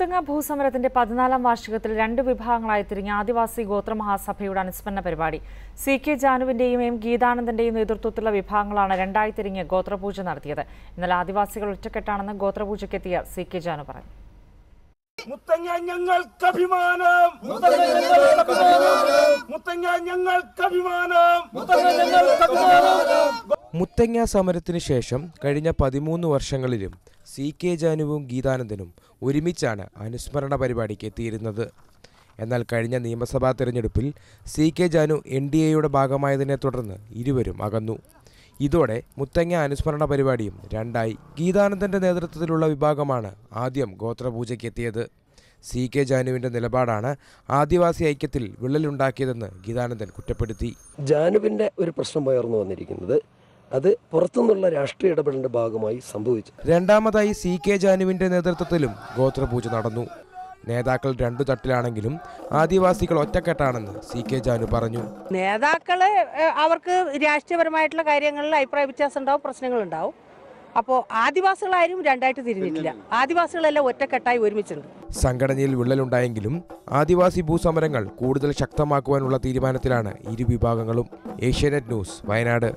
മുത്തങ്ങ ഭൂസമരത്തിന്റെ പതിനാലാം വാർഷികത്തിൽ രണ്ട് വിഭാഗങ്ങളായി തിരിഞ്ഞ ആദിവാസി ഗോത്രമഹാസഭയുടെ അനുസ്മരണ പരിപാടി. സി കെ ജാനുവിന്റെയും എം ഗീതാനന്ദന്റെയും നേതൃത്വത്തിലുള്ള വിഭാഗങ്ങളാണ് രണ്ടായി തിരിഞ്ഞ് ഗോത്രപൂജ നടത്തിയത്. എന്നാൽ ആദിവാസികൾ ഒറ്റക്കെട്ടാണെന്ന് ഗോത്രപൂജയ്ക്കെത്തിയ സി കെ ജാനു പറഞ്ഞു. മുത്തങ്ങ ഞങ്ങൾക്ക് അഭിമാനം. മുത്തങ്ങ ഞങ്ങൾക്ക് അഭിമാനം. മുത്തങ്ങ സമരത്തിന് ശേഷം കഴിഞ്ഞ പതിമൂന്ന് വർഷങ്ങളിലും സി കെ ജാനുവും ഗീതാനന്ദനും ഒരുമിച്ചാണ് അനുസ്മരണ പരിപാടിക്ക് എത്തിയിരുന്നത്. എന്നാൽ കഴിഞ്ഞ നിയമസഭാ തെരഞ്ഞെടുപ്പിൽ C K Janu N D എയുടെ ഭാഗമായതിനെ തുടർന്ന് ഇരുവരും അകന്നു. ഇതോടെ മുത്തങ്ങ അനുസ്മരണ പരിപാടിയും രണ്ടായി. ഗീതാനന്ദന്റെ നേതൃത്വത്തിലുള്ള വിഭാഗമാണ് ആദ്യം ഗോത്രപൂജയ്ക്ക് എത്തിയത്. സി കെ ജാനുവിന്റെ നിലപാടാണ് ആദിവാസി ഐക്യത്തിൽ വിള്ളലുണ്ടാക്കിയതെന്ന് ഗീതാനന്ദൻ കുറ്റപ്പെടുത്തി. ജാനുവിന്റെ ഒരു പ്രശ്നം ഉയർന്നു വന്നിരിക്കുന്നത് അത് പുറത്തുനിന്നുള്ള രാഷ്ട്രീയ ഇടപെടലിന്റെ ഭാഗമായി സംഭവിച്ചു. രണ്ടാമതായി സി കെ ജാനുവിന്റെ നേതൃത്വത്തിലും ഗോത്രപൂജ നടന്നു. നേതാക്കൾ രണ്ടു തട്ടിലാണെങ്കിലും ആദിവാസികൾ ഒറ്റക്കെട്ടാണെന്ന് സി കെ ജാനു പറഞ്ഞു. നേതാക്കൾ അവർക്ക് രാഷ്ട്രീയപരമായിട്ടുള്ള കാര്യങ്ങളിൽ അഭിപ്രായ വ്യത്യാസം ഉണ്ടാവും പ്രശ്നങ്ങൾ ഉണ്ടാവും. അപ്പോൾ ആദിവാസികളാരും രണ്ടായിട്ട് തിരിഞ്ഞിട്ടില്ല. ആദിവാസികളെല്ലാം ഒറ്റക്കെട്ടായി ഒരുമിച്ചിട്ടുണ്ട് സംഘടനയിൽ വിള്ളലുണ്ടായെങ്കിലും ആദിവാസി ഭൂസമരങ്ങൾ കൂടുതൽ ശക്തമാക്കുവാനുള്ള തീരുമാനത്തിലാണ് ഇരു വിഭാഗങ്ങളും. ഏഷ്യാനെറ്റ് ന്യൂസ് വയനാട്.